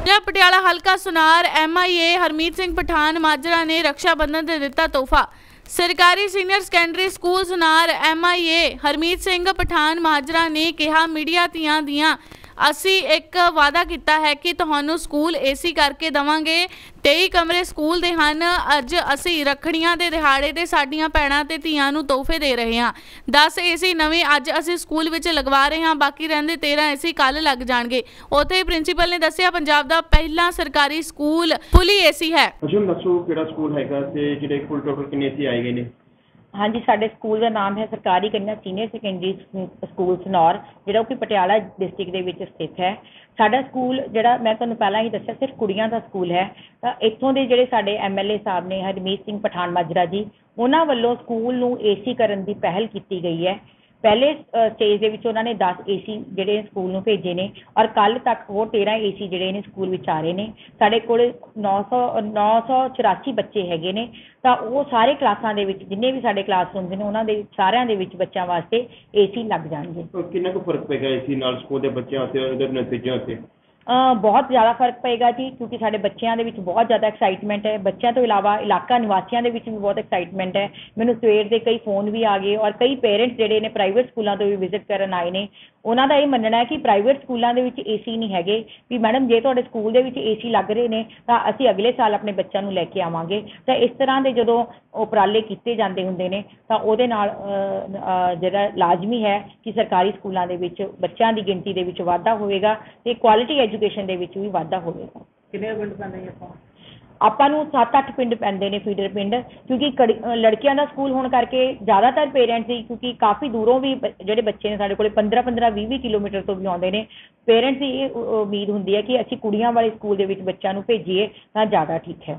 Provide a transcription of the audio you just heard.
ਜ਼ਿਲ੍ਹਾ ਪਟਿਆਲਾ ਹਲਕਾ ਸੁਨਾਰ ਐਮਆਈਏ ਹਰਮੀਤ ਸਿੰਘ ਪਠਾਨ ਮਾਜਰਾ ਨੇ ਰਕਸ਼ਾ ਬੰਧਨ ਤੇ ਦਿੱਤਾ ਤੋਹਫਾ। ਸਰਕਾਰੀ senior secondary school Sanaur MLA Harmeet Singh Pathanmajra ਨੇ ਕਿਹਾ, ਮੀਡੀਆ ਧੀਆਂ ਦੀਆਂ ਅਸੀਂ ਇੱਕ ਵਾਅਦਾ ਕੀਤਾ ਹੈ ਕਿ ਤੁਹਾਨੂੰ ਸਕੂਲ ਏਸੀ ਕਰਕੇ ਦਵਾਂਗੇ। 23 ਕਮਰੇ ਸਕੂਲ ਦੇ ਹਨ। ਅੱਜ ਅਸੀਂ ਰੱਖੜੀਆਂ ਦੇ ਦਿਹਾੜੇ ਤੇ ਸਾਡੀਆਂ ਭੈਣਾਂ ਤੇ ਧੀਆਂ ਨੂੰ ਤੋਹਫੇ ਦੇ ਰਹੇ ਹਾਂ। 10 ਏਸੀ ਨਵੇਂ ਅੱਜ ਅਸੀਂ ਸਕੂਲ ਵਿੱਚ ਲਗਵਾ ਰਹੇ ਹਾਂ। ਬਾਕੀ ਰਹਿੰਦੇ 13 ਏਸੀ ਕੱਲ ਲੱਗ ਜਾਣਗੇ। ਉੱਥੇ ਪ੍ਰਿੰਸੀਪਲ ਨੇ ਦੱਸਿਆ, ਪੰਜਾਬ ਦਾ ਪਹਿਲਾ ਸਰਕਾਰੀ ਸਕੂਲ ਫੁੱਲੀ ਏਸੀ ਹੈ। ਅਜਮ ਦੱਸੋ ਕਿਹੜਾ ਸਕੂਲ ਹੈਗਾ ਤੇ ਜਿਹੜੇ ਕੁੱਲ ਟੋਟਲ ਕਿੰਨੇ ਸੀ ਆਏ ਨੇ? ਹਾਂਜੀ, ਸਾਡੇ ਸਕੂਲ ਦਾ ਨਾਮ ਹੈ ਸਰਕਾਰੀ ਕੰਨਿਆ senior secondary school- school Sanaur, ਜਿਹੜਾ ਕਿ ਪਟਿਆਲਾ ਡਿਸਟ੍ਰਿਕਟ ਦੇ ਵਿੱਚ ਸਥਿਤ ਹੈ। ਸਾਡਾ ਸਕੂਲ ਜਿਹੜਾ ਮੈਂ ਤੁਹਾਨੂੰ ਪਹਿਲਾਂ ਹੀ ਦੱਸਿਆ, ਸਿਰਫ ਕੁੜੀਆਂ ਦਾ ਸਕੂਲ ਹੈ। ਤਾਂ ਇੱਥੋਂ ਦੇ ਜਿਹੜੇ ਸਾਡੇ ਐਮਐਲਏ ਸਾਹਿਬ ਨੇ ਹਰਮੀਤ ਸਿੰਘ ਪਠਾਨ ਮਾਜਰਾ ਜੀ, ਉਹਨਾਂ ਵੱਲੋਂ ਸਕੂਲ ਨੂੰ ਏਸੀ ਕਰਨ ਦੀ ਪਹਿਲ ਕੀਤੀ ਗਈ ਹੈ। ਪਹਿਲੇ ਸਟੇਜ ਦੇ ਵਿੱਚ ਉਹਨਾਂ ਨੇ 10 ਏਸੀ ਜਿਹੜੇ ਸਕੂਲ ਨੂੰ ਭੇਜੇ ਨੇ ਔਰ ਕੱਲ ਤੱਕ ਹੋਰ 13 ਏਸੀ ਜਿਹੜੇ ਨੇ ਸਕੂਲ ਵਿੱਚ ਆ ਰਹੇ ਨੇ। ਸਾਡੇ ਕੋਲ 900 984 ਬੱਚੇ ਹੈਗੇ ਨੇ। ਤਾਂ ਉਹ ਸਾਰੇ ਕਲਾਸਾਂ ਦੇ ਵਿੱਚ, ਜਿੰਨੇ ਵੀ ਸਾਡੇ ਕਲਾਸਰੂਮਸ ਨੇ, ਉਹਨਾਂ ਦੇ ਸਾਰਿਆਂ ਦੇ ਵਿੱਚ ਬੱਚਿਆਂ ਵਾਸਤੇ ਏਸੀ ਲੱਗ ਜਾਣਗੇ। ਕਿੰਨਾ ਕੁ ਫ਼ਰਕ ਪਏਗਾ ਇਸੀ ਨਾਲ ਸਕੂਲ ਦੇ ਬੱਚਿਆਂ ਅਤੇ ਉਹਦੇ ਨਤੀਜਿਆਂ ਉੱਤੇ ਬਹੁਤ ਜ਼ਿਆਦਾ ਫ਼ਰਕ ਪਏਗਾ ਜੀ, ਕਿਉਂਕਿ ਸਾਡੇ ਬੱਚਿਆਂ ਦੇ ਵਿੱਚ ਬਹੁਤ ਜ਼ਿਆਦਾ ਐਕਸਾਈਟਮੈਂਟ ਹੈ। ਬੱਚਿਆਂ ਤੋਂ ਇਲਾਵਾ ਇਲਾਕਾ ਨਿਵਾਸੀਆਂ ਦੇ ਵਿੱਚ ਵੀ ਬਹੁਤ ਐਕਸਾਈਟਮੈਂਟ ਹੈ। ਮੈਨੂੰ ਸਵੇਰ ਦੇ ਕਈ ਫੋਨ ਵੀ ਆ ਗਏ ਔਰ ਕਈ ਪੇਰੈਂਟਸ ਜਿਹੜੇ ਨੇ ਪ੍ਰਾਈਵੇਟ ਸਕੂਲਾਂ ਤੋਂ ਵੀ ਵਿਜ਼ਿਟ ਕਰਨ ਆਏ ਨੇ। ਉਹਨਾਂ ਦਾ ਇਹ ਮੰਨਣਾ ਹੈ ਕਿ ਪ੍ਰਾਈਵੇਟ ਸਕੂਲਾਂ ਦੇ ਵਿੱਚ ਏਸੀ ਨਹੀਂ ਹੈਗੇ। ਵੀ ਮੈਡਮ ਜੇ ਤੁਹਾਡੇ ਸਕੂਲ ਦੇ ਵਿੱਚ ਏਸੀ ਲੱਗ ਰਹੇ ਨੇ, ਤਾਂ ਅਸੀਂ ਅਗਲੇ ਸਾਲ ਆਪਣੇ ਬੱਚਿਆਂ ਨੂੰ ਲੈ ਕੇ ਆਵਾਂਗੇ। ਤਾਂ ਇਸ ਤਰ੍ਹਾਂ ਦੇ ਜਦੋਂ ਉਪਰਾਲੇ ਕੀਤੇ ਜਾਂਦੇ ਹੁੰਦੇ ਨੇ, ਤਾਂ ਉਹਦੇ ਨਾਲ ਜਿਹੜਾ ਲਾਜ਼ਮੀ ਹੈ ਕਿ ਸਰਕਾਰੀ ਸਕੂਲਾਂ ਦੇ ਵਿੱਚ ਬੱਚਿਆਂ ਦੀ ਗਿਣਤੀ ਦੇ ਵਿੱਚ ਵਾਧਾ ਹੋਵੇਗਾ ਤੇ ਕੁਆਲਿਟੀ ਐਜੂਕੇਸ਼ਨ ਦੇ ਵਿੱਚ ਵੀ ਵਾਧਾ ਹੋਵੇਗਾ। ਕਿੰਨੇ ਪਿੰਡ ਪੈਂਦੇ ਆਪਾਂ? ਆਪਾਂ ਨੂੰ 7-8 ਪਿੰਡ ਪੈਂਦੇ ਨੇ ਫੀਡਰ ਪਿੰਡ, ਕਿਉਂਕਿ ਕੜੀ- ਲੜਕੀਆਂ ਦਾ ਸਕੂਲ ਹੋਣ ਕਰਕੇ ਜ਼ਿਆਦਾਤਰ ਪੇਰੈਂਟਸ ਹੀ ਕਿਉਂਕਿ ਕਾਫੀ ਦੂਰੋਂ ਵੀ ਜਿਹੜੇ ਬੱਚੇ ਨੇ ਸਾਡੇ ਕੋਲੇ 15-15 20-20 ਕਿਲੋਮੀਟਰ ਤੋਂ ਵੀ ਆਉਂਦੇ ਨੇ ਪੇਰੈਂਟਸ ਦੀ ਇਹ ਉਮੀਦ ਹੁੰਦੀ ਹੈ ਕਿ ਅਸੀਂ ਕੁੜੀਆਂ ਵਾਲੇ ਸਕੂਲ ਦੇ ਵਿੱਚ ਬੱਚਿਆਂ ਨੂੰ ਭੇਜੀਏ ਤਾਂ ਜ਼ਿਆਦਾ ਠੀਕ ਹੈ।